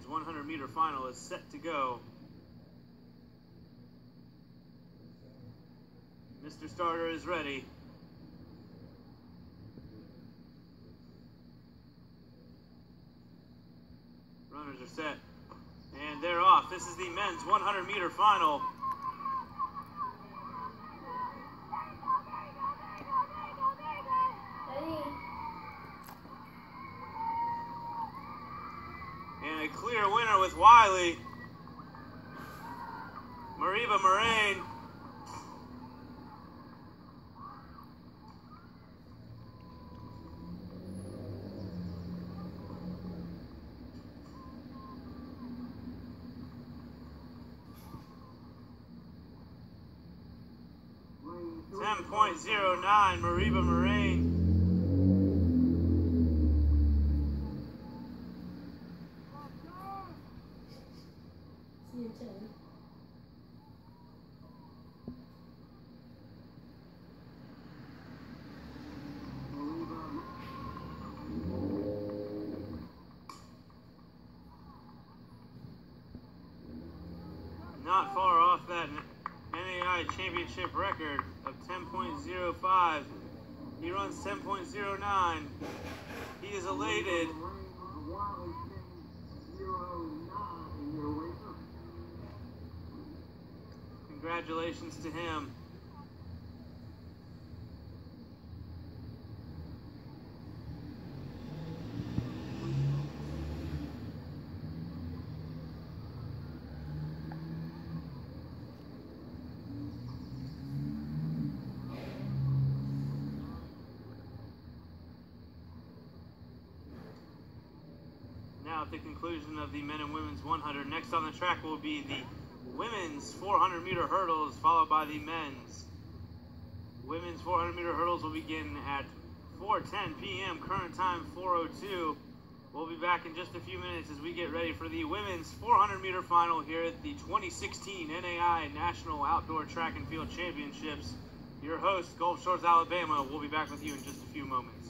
men's 100 meter final is set to go. Mr. Starter is ready. Runners are set. And they're off. This is the men's 100 meter final. And a clear winner with Wiley. Moriba Morain. Ten point zero nine, Moriba Morain. Not far off that NAIA championship record of 10.05. He runs 10.09. He is elated. Congratulations to him. The conclusion of the men and women's 100, next on the track will be the women's 400 meter hurdles, followed by the men's. Women's 400 meter hurdles will begin at 4:10 p.m. Current time 4:02. We'll be back in just a few minutes as we get ready for the women's 400 meter final here at the 2016 NAIA National Outdoor Track and Field Championships. Your host, Gulf Shores, Alabama, will be back with you in just a few moments.